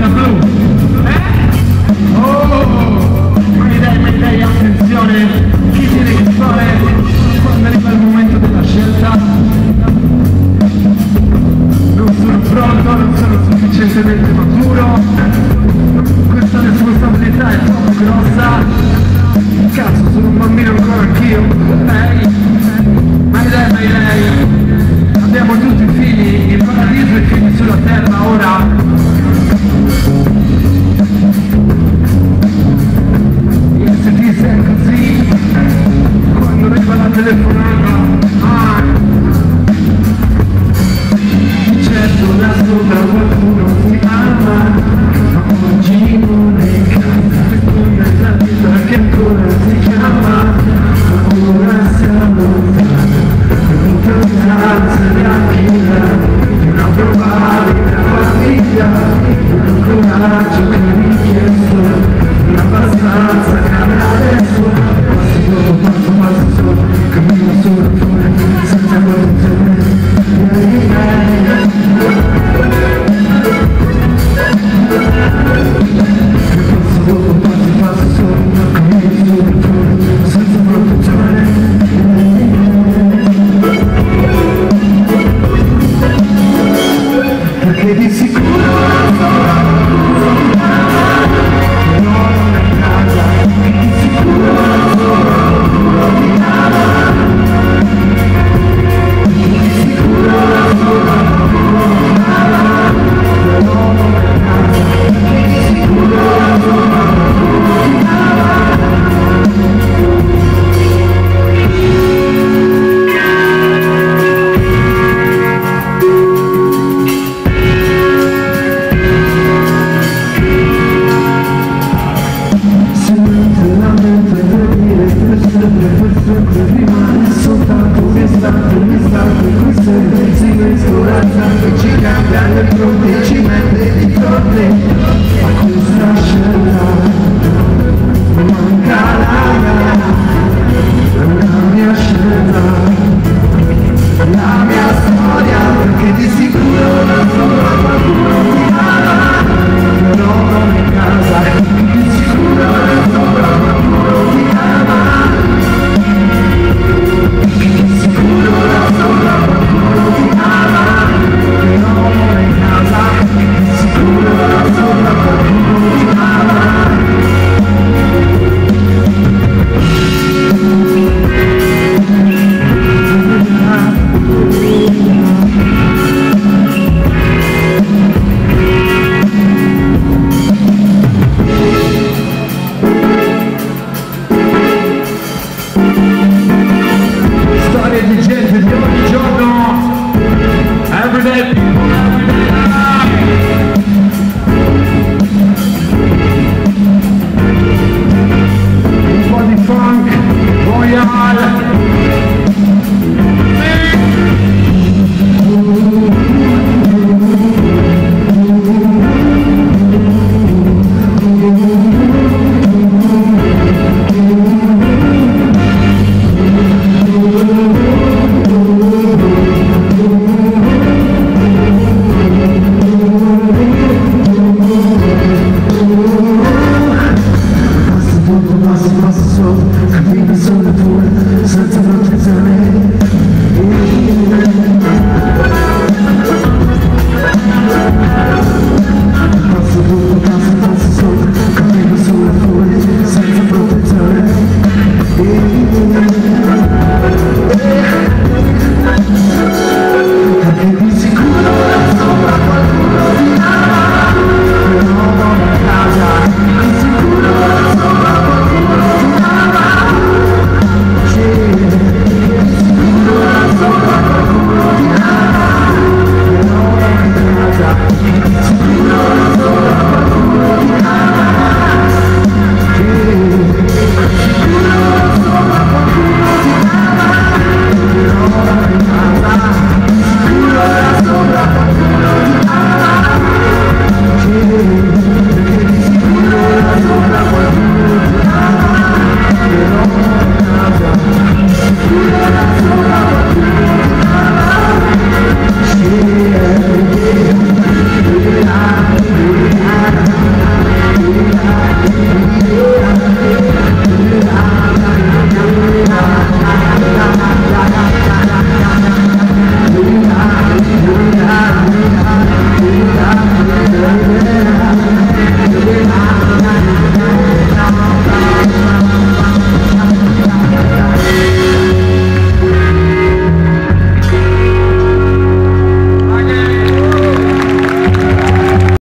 maglietta blu. Eh? Oh! Mayday, mayday, attenzione! Chi che fare quando arriva il momento della scelta? Non sono pronto, non sono sufficientemente maturo. Questa responsabilità è troppo grossa. Cazzo, sono un bambino ancora anch'io. Ehi! Mayday, mayday! Abbiamo tutti figli in paradiso e figli sulla terra ora telefone. segura Diamond from the